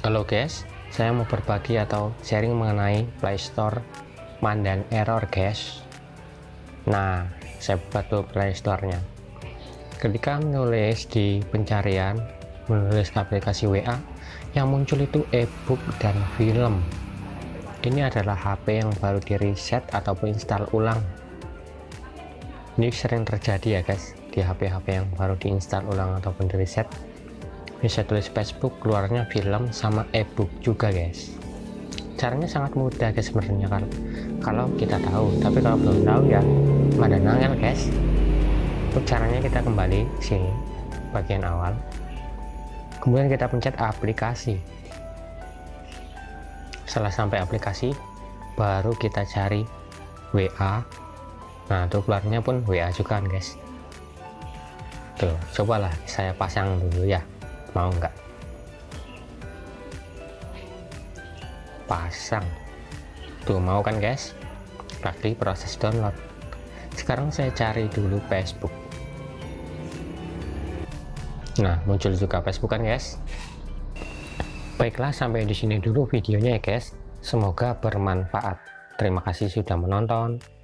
Halo guys, saya mau berbagi atau sharing mengenai Play Store Mandan error guys. Nah, saya buka tuh Play Store-nya. Ketika menulis di pencarian, menulis aplikasi WA, yang muncul itu e-book dan film. Ini adalah HP yang baru di reset ataupun install ulang. Ini sering terjadi ya guys, di HP-HP yang baru diinstal ulang ataupun di reset bisa tulis Facebook keluarnya film sama ebook juga guys. Caranya sangat mudah guys sebenarnya kalau kalau kita tahu. Tapi kalau belum tahu ya mana nangel guys. Untuk caranya kita kembali sini bagian awal. Kemudian kita pencet aplikasi. Setelah sampai aplikasi baru kita cari WA nah untuk keluarnya pun WA juga kan guys. Tuh cobalah saya pasang dulu ya mau nggak? Pasang. Tuh mau kan guys? Lagi proses download. Sekarang saya cari dulu Facebook. Nah muncul juga Facebook kan guys? Baiklah sampai di sini dulu videonya ya guys. Semoga bermanfaat. Terima kasih sudah menonton